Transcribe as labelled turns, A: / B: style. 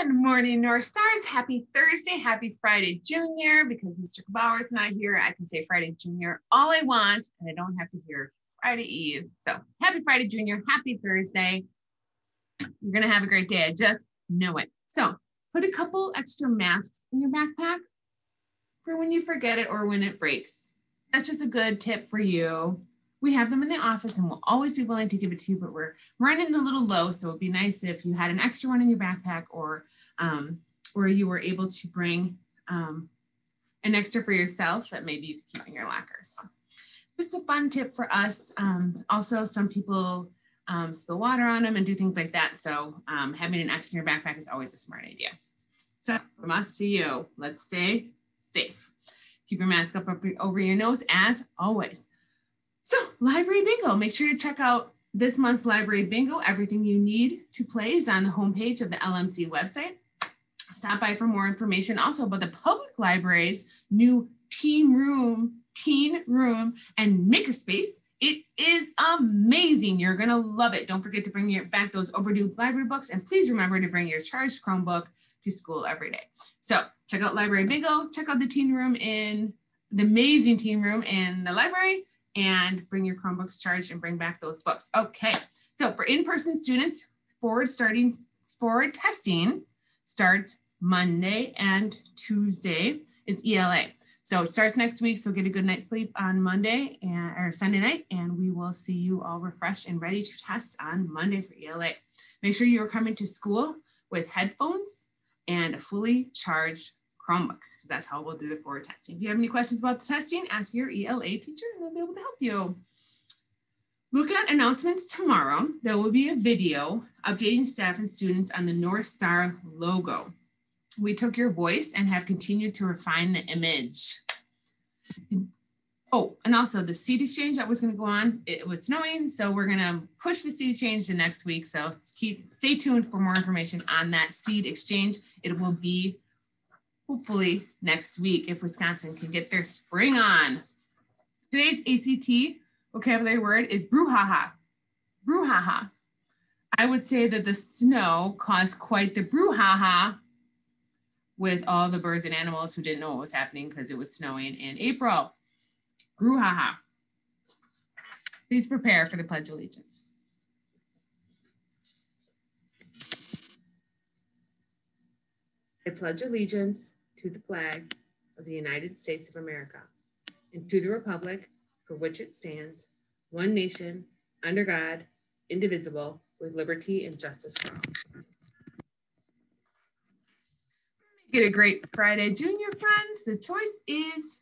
A: Good morning, North Stars. Happy Thursday. Happy Friday, Junior. Because Mr. Bauer's not here, I can say Friday, Junior all I want, and I don't have to hear Friday Eve. So happy Friday, Junior. Happy Thursday. You're going to have a great day. I just know it. So put a couple extra masks in your backpack for when you forget it or when it breaks. That's just a good tip for you we have them in the office and we'll always be willing to give it to you, but we're running a little low. So it'd be nice if you had an extra one in your backpack or, um, or you were able to bring um, an extra for yourself that maybe you could keep in your lockers. Just a fun tip for us. Um, also, some people um, spill water on them and do things like that. So um, having an extra in your backpack is always a smart idea. So from us to you, let's stay safe. Keep your mask up over your nose as always. So, library bingo. Make sure to check out this month's library bingo. Everything you need to play is on the homepage of the LMC website. Stop by for more information also about the public library's new teen room, teen room, and makerspace. It is amazing. You're gonna love it. Don't forget to bring your back those overdue library books, and please remember to bring your charged Chromebook to school every day. So check out Library Bingo. Check out the teen room in the amazing teen room in the library and bring your Chromebooks charged and bring back those books. Okay, so for in-person students, forward starting, forward testing starts Monday and Tuesday. It's ELA. So it starts next week. So get a good night's sleep on Monday and, or Sunday night, and we will see you all refreshed and ready to test on Monday for ELA. Make sure you are coming to school with headphones and a fully charged Chromebook that's how we'll do the forward testing. If you have any questions about the testing, ask your ELA teacher and they'll be able to help you. Look at announcements tomorrow. There will be a video updating staff and students on the North Star logo. We took your voice and have continued to refine the image. Oh, and also the seed exchange that was going to go on, it was snowing, so we're going to push the seed exchange to next week. So keep stay tuned for more information on that seed exchange. It will be hopefully next week if Wisconsin can get their spring on. Today's ACT vocabulary word is brouhaha. Brouhaha. I would say that the snow caused quite the brouhaha with all the birds and animals who didn't know what was happening because it was snowing in April. Brouhaha. Please prepare for the Pledge of Allegiance. I pledge allegiance to the flag of the United States of America and to the republic for which it stands, one nation, under God, indivisible, with liberty and justice for all. Get a great Friday, junior friends. The choice is